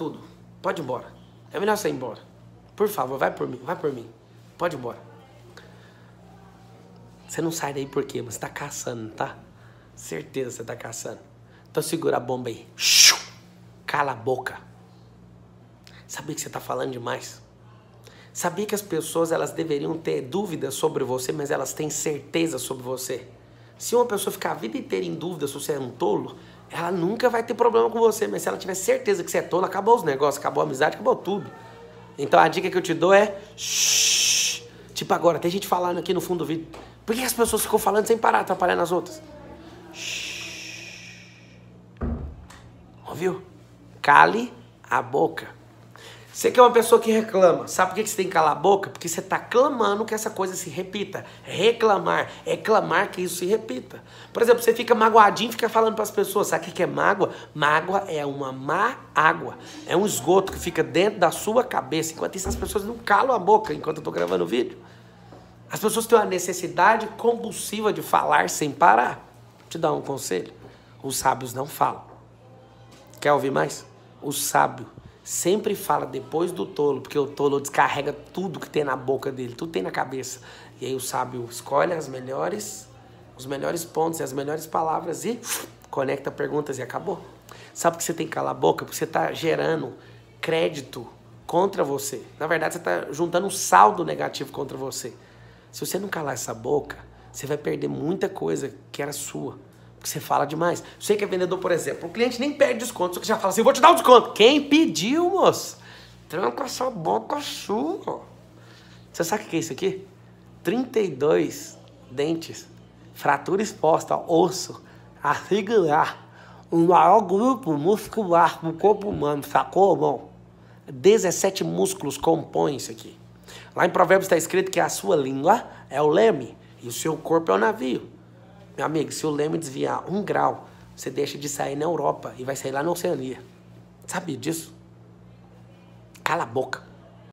tudo. Pode ir embora. É melhor você ir embora. Por favor, vai por mim, vai por mim. Pode ir embora. Você não sai daí por quê? Você tá caçando, tá? Certeza você tá caçando. Então segura a bomba aí. Cala a boca. Sabia que você tá falando demais? Sabia que as pessoas elas deveriam ter dúvidas sobre você, mas elas têm certeza sobre você? Se uma pessoa ficar a vida inteira em dúvida se você é um tolo, ela nunca vai ter problema com você, mas se ela tiver certeza que você é tolo, acabou os negócios, acabou a amizade, acabou tudo. Então a dica que eu te dou é. Shh. Tipo agora, tem gente falando aqui no fundo do vídeo. Por que as pessoas ficam falando sem parar, atrapalhando as outras? Shh. Ouviu? Cale a boca. Você que é uma pessoa que reclama, sabe por que você tem que calar a boca? Porque você está clamando que essa coisa se repita. Reclamar, é clamar que isso se repita. Por exemplo, você fica magoadinho, fica falando para as pessoas, sabe o que é mágoa? Mágoa é uma má água, é um esgoto que fica dentro da sua cabeça. Enquanto isso, as pessoas não calam a boca enquanto eu estou gravando o vídeo. As pessoas têm uma necessidade compulsiva de falar sem parar. Vou te dar um conselho. Os sábios não falam. Quer ouvir mais? O sábio sempre fala depois do tolo, porque o tolo descarrega tudo que tem na boca dele, tudo tem na cabeça. E aí o sábio escolhe as melhores, os melhores pontos e as melhores palavras e conecta perguntas e acabou. Sabe que você tem que calar a boca? Porque você está gerando crédito contra você. Na verdade, você está juntando um saldo negativo contra você. Se você não calar essa boca, você vai perder muita coisa que era sua. Porque você fala demais. Você que é vendedor, por exemplo, o cliente nem pede desconto, só que já fala assim, vou te dar o um desconto. Quem pediu, moço? Tranca essa boca sua. Você sabe o que é isso aqui? 32 dentes, fratura exposta, osso, articular, o maior grupo muscular do corpo humano, sacou, irmão? 17 músculos compõem isso aqui. Lá em Provérbios está escrito que a sua língua é o leme e o seu corpo é o navio. Meu amigo, se o leme desviar um grau, você deixa de sair na Europa e vai sair lá na Oceania. Sabia disso? Cala a boca.